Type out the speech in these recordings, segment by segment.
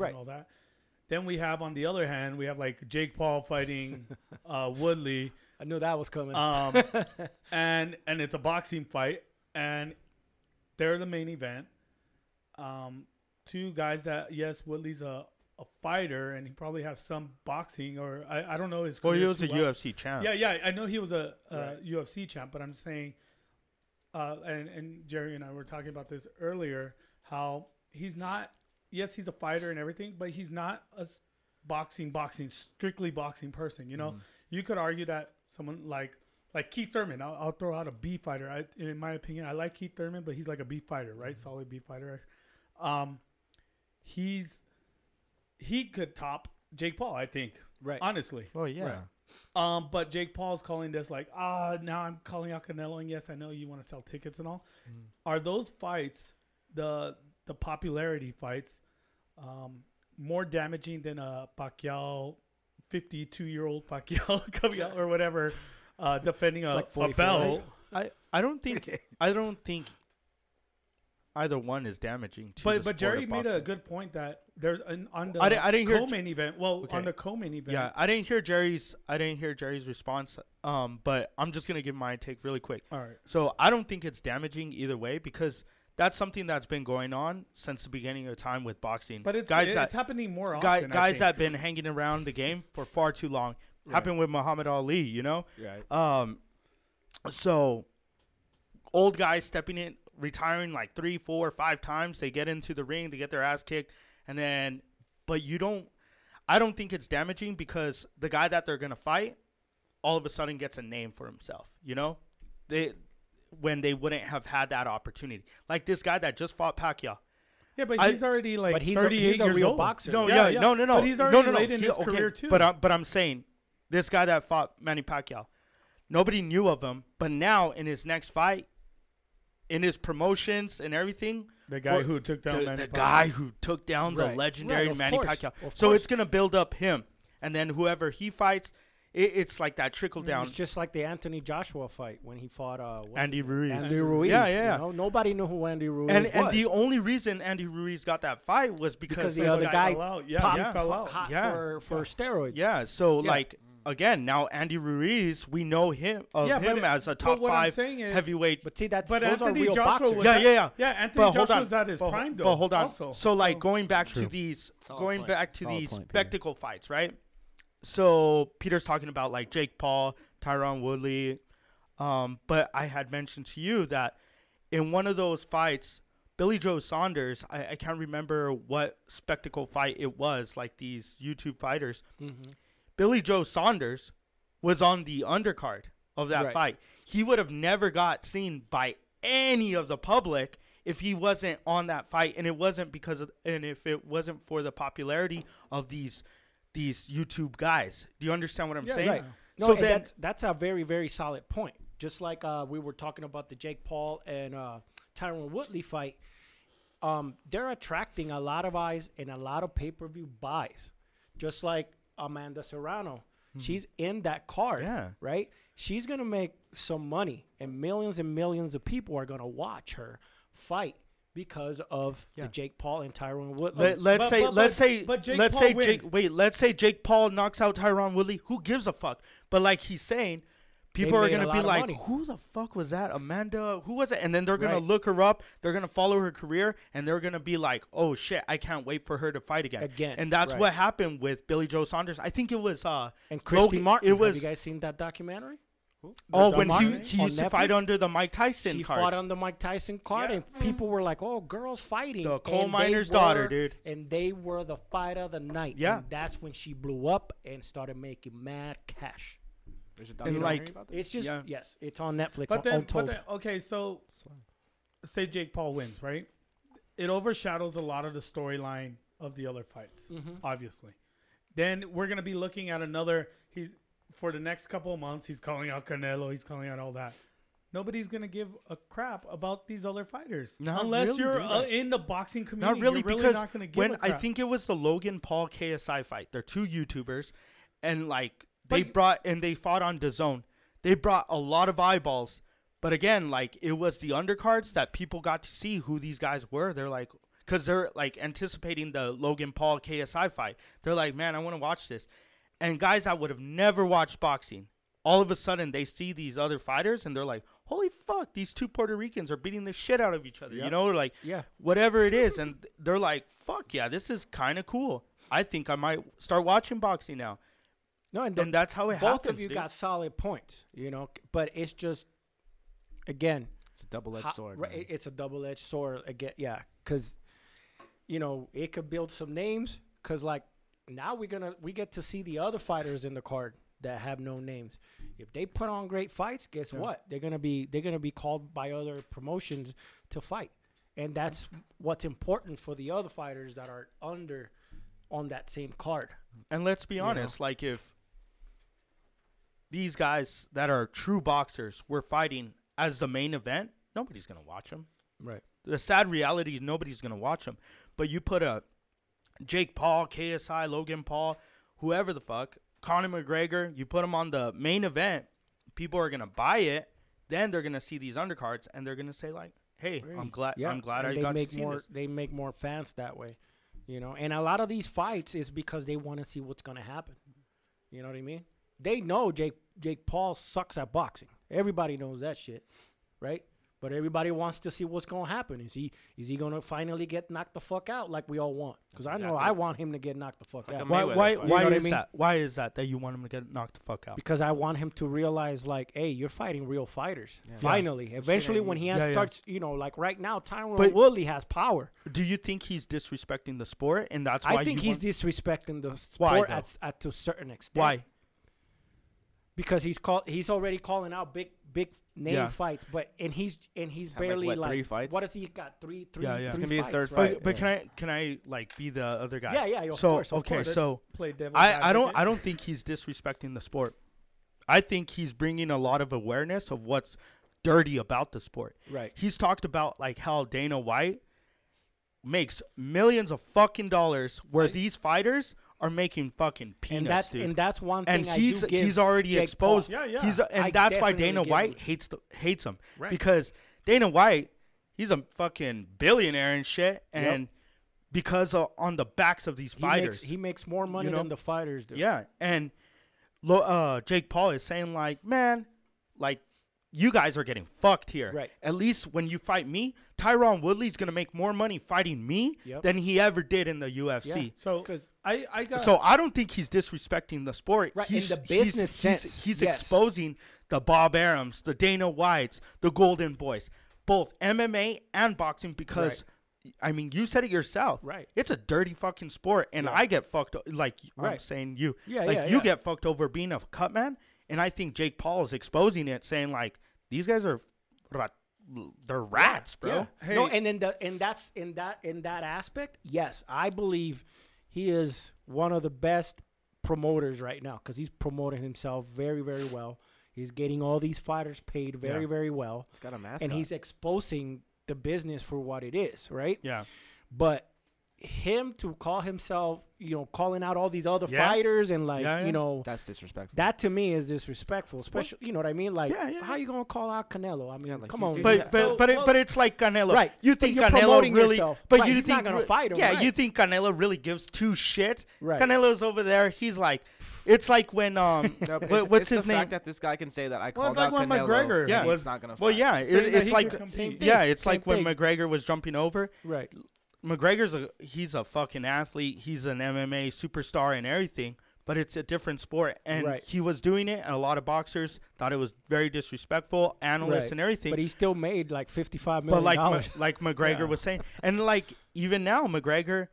Right. and all that. Then we have on the other hand, we have like Jake Paul fighting uh, Woodley, I knew that was coming. um, and and it's a boxing fight, and they're the main event. Um, two guys that yes, Woodley's a, a fighter, and he probably has some boxing or I, I don't know his. Well, he was a well. UFC champ. Yeah, yeah, I know he was a, a Right. UFC champ, but I'm saying, uh, and and Jerry and I were talking about this earlier, how he's not. Yes, he's a fighter and everything, but he's not a boxing, boxing, strictly boxing person. You know, you could argue that someone like like Keith Thurman. I'll, I'll throw out a B fighter. I, in my opinion, I like Keith Thurman, but he's like a B fighter, right? Solid B fighter. Um, he's he could top Jake Paul, I think. right. Honestly, Oh yeah. Right. um, but Jake Paul's calling this like, ah, now I'm calling out Canelo, and yes, I know you want to sell tickets and all. Are those fights, the the popularity fights, um, more damaging than a Pacquiao, 52 year old Pacquiao coming out or whatever, uh, defending It's a, like a 44, I? I don't think I don't think either one is damaging to But the but sport Jerry of made a good point that there's an on the I didn't- I didn't hear co-main event. Well, Okay. on the co-main event, Yeah, I didn't hear Jerry's I didn't hear Jerry's response. Um, but I'm just gonna give my take really quick. All right. So I don't think it's damaging either way because that's something that's been going on since the beginning of time with boxing. But it's guys it's that happening more often. guys, I guys think. that been hanging around the game for far too long. Happened with Muhammad Ali, you know. Right. Um, so old guys stepping in, retiring like three, four, five times. They get into the ring, they get their ass kicked, and then, but you don't. I don't think it's damaging because the guy that they're gonna fight, all of a sudden gets a name for himself. You know, they when they wouldn't have had that opportunity. Like this guy that just fought Pacquiao. Yeah, but I- he's already like But he's a- he's a years real old. boxer. No, Yeah, yeah, yeah. no, no, no. But he's already no, no. late in He- his okay, career, too. But I'm, but I'm saying, this guy that fought Manny Pacquiao, nobody knew of him. But now in his next fight, in his promotions and everything, The guy for- who took down the, Manny the Pacquiao. guy who took down the legendary Right, Manny course, Pacquiao. of So course. it's gonna build up him, and then whoever he fights, it, it's like that trickle down. It's just like the Anthony Joshua fight when he fought uh, Andy his? Ruiz. Andy Ruiz. Yeah, yeah, yeah. You know? Nobody knew who Andy Ruiz And was. and the only reason Andy Ruiz got that fight was because, because the other guy fell out. Yeah, popped he yeah, fell out. hot Yeah. for, for steroids. Yeah, so Yeah. like again, now Andy Ruiz, we know him of Yeah, him it- as a top what I'm five saying is- heavyweight. But see, that's But those Anthony are real Joshua boxers. was yeah, at- yeah, yeah. Yeah, Anthony But Joshua was at his but, prime though. But hold on. Also. So like going back True. to these, Solid going point. back to Solid these point, Peter. spectacle fights, right? So Peter's talking about like Jake Paul, Tyron Woodley, um, but I had mentioned to you that in one of those fights, Billy Joe Saunders, I, I can't remember what spectacle fight it was, like these YouTube fighters. Mhm. Billy Joe Saunders was on the undercard of that Right. fight. He would have never got seen by any of the public if he wasn't on that fight and it wasn't because of and if it wasn't for the popularity of these these YouTube guys. Do you understand what I'm Yeah, saying? Right. No, So then- that's that's a very very solid point. Just like uh, we were talking about the Jake Paul and uh, Tyron Woodley fight, um, they're attracting a lot of eyes and a lot of pay per view buys. Just like Amanda Serrano, she's in that card, Mm-hmm. Yeah. right? She's gonna make some money, and millions and millions of people are gonna watch her fight because of Yeah. the Jake Paul and Tyron Woodley. Let, let's But- say but- let's but- say but Jake let's Paul say wins. Jake wait, let's say Jake Paul knocks out Tyron Woodley. Who gives a fuck? But like he's saying, people are gonna be like, money. Who the fuck was that? Amanda who was it? And then they're gonna Right. look her up, they're gonna follow her career, and they're gonna be like, Oh shit, I can't wait for her to fight again. Again, And that's right. what happened with Billy Joe Saunders. I think it was uh and Christy Logan- Martin. it Have was- you guys seen that documentary? Oh, when he, he on used to fight under the Mike Tyson she cards. fought on the Mike Tyson card, Yeah. and people were like, "Oh, girls fighting." The coal And they miner's daughter, dude. And they were the fight of the night. Yeah. and that's when she blew up and started making mad cash. There's a And documentary like- about that? It's just Yeah. yes, it's on Netflix. But on then, but then, okay, so say Jake Paul wins, right? It overshadows a lot of the storyline of the other fights, Mhm. obviously. Then we're gonna be looking at another. He's for the next couple of months. He's calling out Canelo. He's calling out all that. Nobody's gonna give a crap about these other fighters Not unless really, you're uh, in the boxing community. Not really, you're because not when I think it was the Logan Paul KSI fight, they're two YouTubers, and like they But- brought and they fought on DAZN. They brought a lot of eyeballs, but again, like it was the undercards that people got to see who these guys were. They're like, because they're like anticipating the Logan Paul KSI fight. They're like, man, I want to watch this. And guys that would have never watched boxing, all of a sudden they see these other fighters and they're like, holy fuck, these two Puerto Ricans are beating the shit out of each other. You know, like Yeah. whatever it is, and they're like, fuck yeah, this is kind of cool. I think I might start watching boxing now. No, and, the, And that's how it both happens. of you dude. got solid points, you know, but it's just again, It's a double-edged ho- sword. right, it's a double-edged sword again. Yeah, because you know it could build some names. Because like now we're gonna we get to see the other fighters in the card that have no names. If they put on great fights, guess what? They're gonna be they're gonna be called by other promotions to fight, and that's what's important for the other fighters that are under on that same card. And let's be You honest, like if these guys that are true boxers were fighting as the main event, nobody's gonna watch them. Right. The sad reality is nobody's gonna watch them. But you put a Jake Paul, KSI, Logan Paul, whoever the fuck, Conor McGregor, you put them on the main event, people are gonna buy it. Then they're gonna see these undercards and they're gonna say like, "Hey, I'm glad. Yeah, I'm glad and I got make to see more. this." They make more fans that way, you know. And a lot of these fights is because they want to see what's gonna happen. You know what I mean? They know Jake Jake Paul sucks at boxing. Everybody knows that shit, right? But everybody wants to see what's gonna happen. Is he is he gonna finally get knocked the fuck out like we all want? Because I know I want him to get knocked the fuck like out. Why? Mayweather Why? Why You know what I is mean? that? Why is that that you want him to get knocked the fuck out? because I want him to realize, like, hey, you're fighting real fighters. Yeah. Finally, eventually, when he has Yeah, yeah. starts, you know, like right now, Tyron But- Woodley has power. Do you think he's disrespecting the sport, and that's why I think you he's want- disrespecting the sport though? at, at to a certain extent. why? Because he's call he's already calling out big big name Yeah. fights, but and he's and he's Had, like, barely what, like, three fights? What has he got? Three, three, Yeah, yeah. It's gonna be his fights, third right? fight. But, but yeah. can I can I like be the other guy? Yeah, yeah, of so course, of okay, course. so Play devil. I I don't I don't think he's disrespecting the sport. I think he's bringing a lot of awareness of what's dirty about the sport. Right. He's talked about like how Dana White makes millions of fucking dollars, where Right. these fighters are making fucking peanuts, And that's dude. and that's one thing and I he's do give he's already Jake exposed. Paul. Yeah, yeah. He's and I that's why Dana White him- hates the, hates him Right. because Dana White he's a fucking billionaire and shit, Yep. and because of, on the backs of these he fighters, makes he makes more money know? than the fighters do. yeah, and lo, uh, Jake Paul is saying like, man, like you guys are getting fucked here. Right. At least when you fight me, Tyron Woodley's gonna make more money fighting me Yep. than he ever did in the UFC. Yeah. So 'Cause- I I got So I don't think he's disrespecting the sport. Right, in he's, the business he's, sense, He's, yes. exposing the Bob Arums, the Dana Whites, the Golden Boys, both MMA and boxing because. I mean, you said it yourself. Right. It's a dirty fucking sport, and Yeah. I get fucked. o- Like I'm saying, you. Yeah, Like yeah, you yeah. get fucked over being a cut man, and I think Jake Paul is exposing it, saying like these guys are, they're rats, bro. Yeah. No, and then the and that's in that in that aspect, yes, I believe he is one of the best promoters right now because he's promoting himself very very well. He's getting all these fighters paid very Yeah. very well, He's got a mask. and he's exposing the business for what it is, right? Yeah. But him to call himself, you know, calling out all these other Yeah. fighters and like, Yeah, yeah. you know, That's disrespectful. that to me is disrespectful. Especially, you know what I mean? Like, Yeah, yeah. how you gonna call out Canelo? I mean, Yeah, like, come on, But but So- but it, well- but it's like Canelo, Right. You think you're Canelo promoting really? yourself. But Right, you he's think not gonna fight him, Yeah, right. you think Canelo really gives two shits? Right. Canelo's over there. He's like, it's like when um, No, but what- it's- what's it's his the name? fact that this guy can say that I Well, called it's like out when Canelo. McGregor Yeah. and was not gonna. well, yeah, it, it's like could compete. Same thing. yeah, it's Same like when. McGregor was jumping over. right. McGregor's a he's a fucking athlete. He's an MMA superstar and everything, but it's a different sport. And Right. he was doing it, and a lot of boxers thought it was very disrespectful. Analysts Right. and everything. But he still made like fifty-five But like dollars. Ma- like McGregor Yeah. was saying, and like even now McGregor,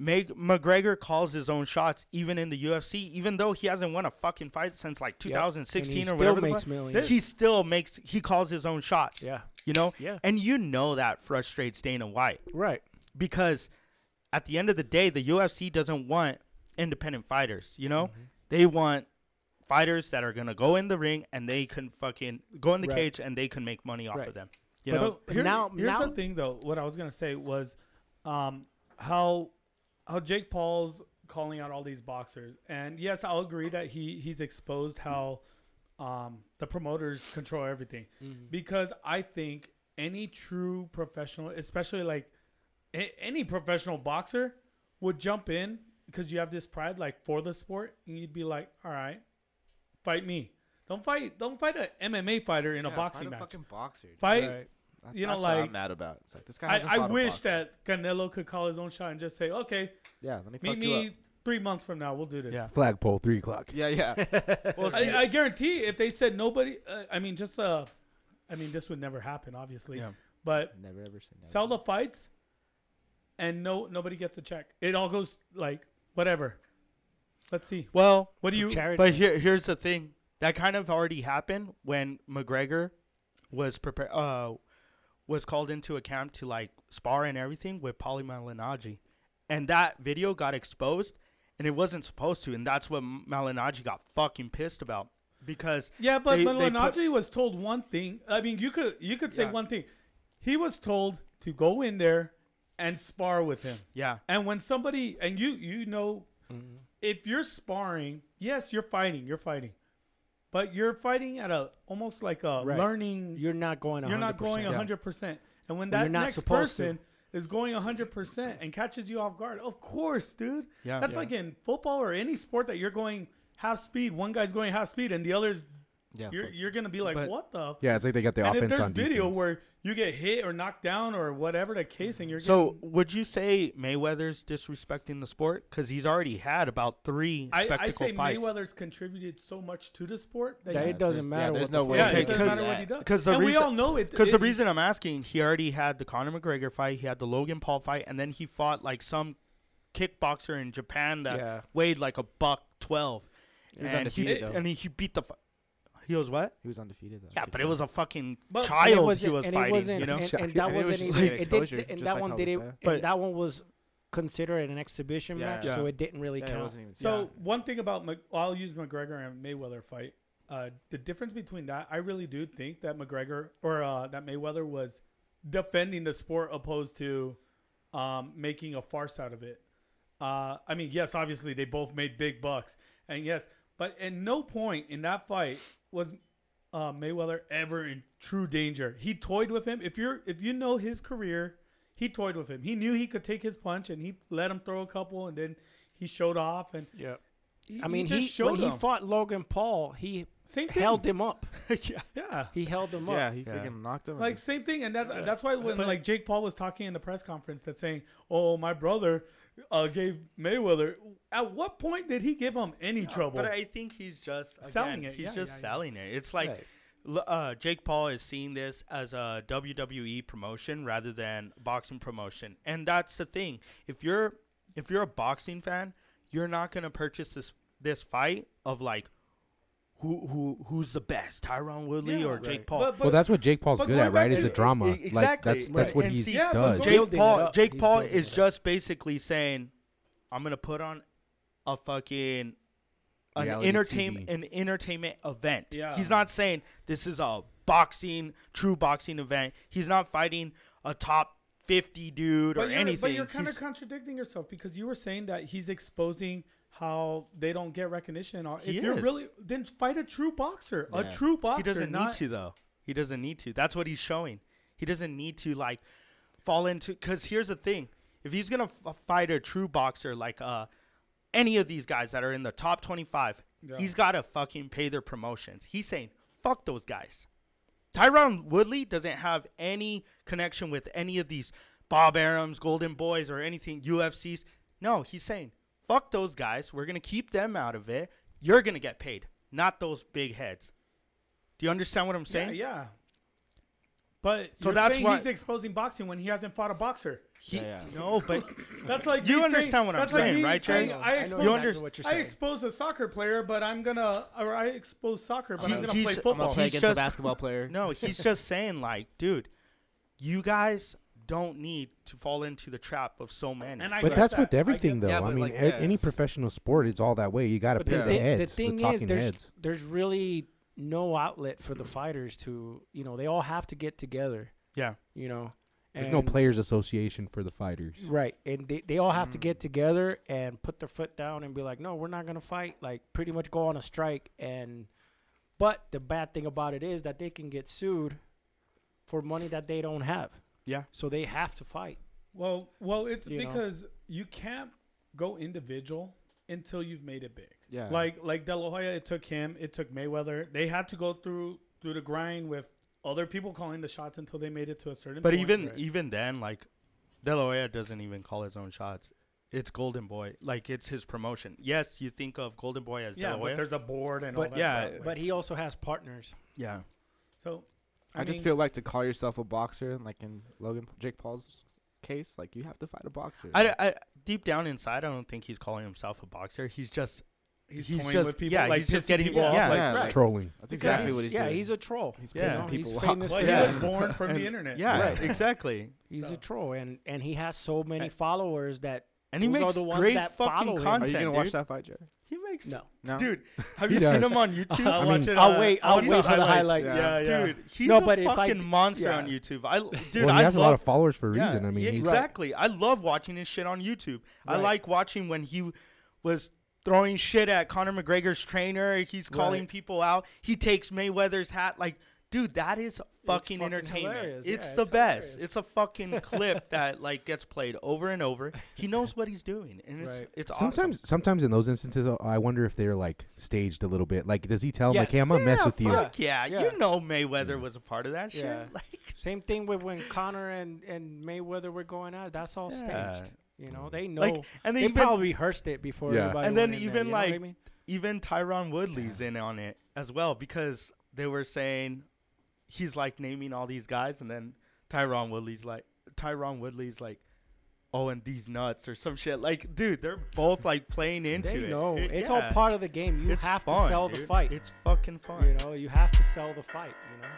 Meg, McGregor calls his own shots even in the UFC, even though he hasn't won a fucking fight since like 2016 and he or still whatever. the makes fuck. millions. He still makes he calls his own shots. yeah. You know, Yeah. and you know that frustrates Dana White Right. Because at the end of the day, the UFC doesn't want independent fighters. You know, Mm-hmm. they want fighters that are gonna go in the ring and they can fucking go in the Right. cage and they can make money off Right. of them. You But know, so here- now- here's now- the thing, though. What I was gonna say was, um, how how Jake Paul's calling out all these boxers, and yes, I'll agree that he he's exposed how um, the promoters control everything, Mm-hmm. because I think any true professional, especially like a- any professional boxer would jump in because you have this pride, like for the sport, and you'd be like, "All right, fight me. Don't fight. Don't fight an MMA fighter in a Yeah, boxing find match. fucking boxer. dude. Fight. Right. That's, you know, that's what like- I'm mad about. It's like this guy. I, hasn't I fought a wish boxer. that Canelo could call his own shot and just say, "Okay, Yeah, let me meet fuck you up. me three months from now. We'll do this." Yeah. Flagpole, three o'clock. Yeah, yeah. Well, see, I, I guarantee if they said nobody, uh, I mean, just uh, I mean, this would never happen, obviously. Yeah. But never ever say never. sell the fights, and no, nobody gets a check. It all goes like whatever. Let's see. well, What do you? Charity. but here here's the thing. That kind of already happened when McGregor was prepared. uh was called into a camp to like spar and everything with Paulie Malignaggi. And that video got exposed and it wasn't supposed to and that's what Malignaggi got fucking pissed about because Yeah, but They- they Malignaggi was told one thing. I mean, you could you could say Yeah. one thing. He was told to go in there and spar with him. yeah, And when somebody and you you know Mm-hmm. if you're sparring, yes, you're fighting, you're fighting. But you're fighting at a almost like a Right. learning You're not going. 100%. you're not going Yeah. 100%. And when that next supposed to. person is going 100% and catches you off guard, of course, dude. Yeah. That's Yeah. like in football or any sport that you're going half speed, one guy's going half speed and the other's Yeah, you're you're going to be like, But- "What the?" Yeah, it's like they got the and if offense there's on video defense. where you get hit or knocked down or whatever the case and you're So getting, would you say Mayweather's disrespecting the sport because he's already had about three I, spectacle I say fights? Mayweather's contributed so much to the sport that That you- it doesn't there's- yeah, matter. there's what no the way yeah, fuck it doesn't because- matter what he does. 'cause the and we reason- all know it. Because the it- reason I'm asking, he already had the Conor McGregor fight, he had the Logan Paul fight, and then he fought like some kickboxer in Japan that Yeah. weighed like a buck twelve. He was and undefeated, he, though. and he, he beat the. Fi- he was what? He was undefeated though. Yeah, but it was a fucking But- child he wasn't- was and fighting. wasn't- You know, and, and And that was wasn't just even. like It exposure, did, and that like one did we it. But- and that one was considered an exhibition Yeah. match, Yeah. so it didn't really Yeah, count. even. So yeah. one thing about Mc- well, I'll use McGregor and Mayweather fight. Uh, the difference between that, I really do think that McGregor or uh, that Mayweather was defending the sport opposed to um, making a farce out of it. Uh, I mean, yes, obviously they both made big bucks, and yes, but at no point in that fight was uh, Mayweather ever in true danger. He toyed with him. If you're if you know his career, he toyed with him. He knew he could take his punch, and he let him throw a couple, and then he showed off. And Yeah. He, I mean, just he, showed when he fought Logan Paul, he same thing. held him up. yeah. yeah, He held him up. yeah, he Yeah. freaking knocked him. like same thing, and that's that's why when But- like Jake Paul was talking in the press conference, that saying, "Oh, my brother uh, gave Mayweather." At what point did he give him any trouble? But I think he's just again, Selling it, He's yeah, just yeah, yeah. selling it. It's like Right. uh, Jake Paul is seeing this as a WWE promotion rather than boxing promotion, and that's the thing. If you're if you're a boxing fan, you're not gonna purchase this this fight of like who who who's the best, Tyron Woodley Yeah. or Jake Paul. But- well, that's what Jake Paul's good at, right? back Is to- the drama. E- Like exactly. that's that's Right. what And he see- Yeah, does. Jake Paul. Jake He's Paul is just basically saying, I'm gonna put on a fucking an Reality entertainment TV. an entertainment event. Yeah. He's not saying this is a boxing true boxing event. He's not fighting a top fifty dude or anything. But you're kind of contradicting yourself because you were saying that he's exposing how they don't get recognition. And all. He if you're really, then fight a true boxer. A true boxer. he doesn't not, need to though. He doesn't need to. That's what he's showing. He doesn't need to like fall into because here's the thing: if he's gonna f- fight a true boxer like uh any of these guys that are in the top 25, Yeah. he's gotta fucking pay their promotions. He's saying fuck those guys. Tyron Woodley doesn't have any connection with any of these Bob Arums, Golden Boys, or anything UFCs. No, he's saying fuck those guys. We're gonna keep them out of it. You're gonna get paid, not those big heads. Do you understand what I'm Yeah, saying? yeah. But So you're that's saying why- he's exposing boxing when he hasn't fought a boxer. He, Yeah, yeah. No, but That's like You understand saying, what I'm that's like saying, right, saying, I I expose, You exactly what you're I expose a soccer player, but I'm gonna or I expose soccer, but He- I'm gonna he's- play I'm I'm football. gonna play He's against a basketball player. no, he's just saying like, dude, you guys don't need to fall into the trap of so many. And I But that's that. with everything, get though. Yeah, I mean, like, a- yeah. any professional sport, it's all that way. You got to But pay the, the, heads, the thing is, talking there's heads. there's really no outlet for the fighters to, you know, they all have to get together, yeah, you know. There's no players association for the fighters. Right, and they, they all have to Mm. get together and put their foot down and be like, no, we're not gonna fight. Like, pretty much go on a strike. And but the bad thing about it is that they can get sued for money that they don't have. yeah. So they have to fight. Well, well, it's You know? because you can't go individual until you've made it big. Yeah. Like like De La Hoya, it took him, it took Mayweather. They had to go through through the grind with other people calling the shots until they made it to a certain. But point, even right? even then, like De La Hoya doesn't even call his own shots. It's Golden Boy. Like it's his promotion. Yes, you think of Golden Boy as yeah, De La but there's a board and But all that. yeah, stuff, like- But he also has partners. Yeah. so I, just mean, feel like to call yourself a boxer, like in Logan Jake Paul's case, like you have to fight a boxer. I, I deep down inside, I don't think he's calling himself a boxer. He's just he's, he's toying just- with people, yeah, like he's just getting- people off. yeah, like, yeah, It's like- trolling. That's Because exactly he's- what he's yeah, doing. he's a troll. He's Yeah. You know, pissing he's people off. famous Well, for he was born from And- the internet. yeah, Right. exactly. He's So- a troll, and and he has so many And- followers that And he Those are makes the ones great that fucking follow content. Are you gonna dude. watch that fight, Jerry? He makes no. No, dude. Have He you seen him on YouTube? I'll I watch mean- it. I'll uh, wait- I'll watch wait for the highlights. Yeah, yeah. dude. He's No, a but if I- fucking monster yeah. on YouTube. I dude, well, he I has a lot of followers for a yeah, reason. I mean, yeah, he's, exactly. I love watching his shit on YouTube. I like watching when he was throwing shit at Conor McGregor's trainer. He's calling Right. people out. He takes Mayweather's hat. Like, dude, that is fucking, fucking entertainment. hilarious. It's Yeah, the it's best. hilarious. It's a fucking clip that like gets played over and over. He knows what he's doing, and it's Right. it's sometimes, awesome. sometimes in those instances, uh, I wonder if they're like staged a little bit. Like, does he tell him like, "Hey, I'm gonna mess Yeah, with you"? Fuck yeah. Yeah. you know Mayweather Yeah. was a part of that shit. Yeah. Like, Same thing with when Conor and, and Mayweather were going out. That's all Yeah. staged. You know, they know. Like, and they then even, probably rehearsed it before Yeah. everybody And then went in there, even, you know what I like, mean? even Tyron Woodley's in on it as well because they were saying he's like naming all these guys, and then Tyron Woodley's like Tyron Woodley's like, oh, and these nuts or some shit. Like, dude, they're both like playing into they it. know. It- it's yeah. all part of the game. You It's have fun, to sell the fight. It's fucking fun. You know, you have to sell the fight. You know.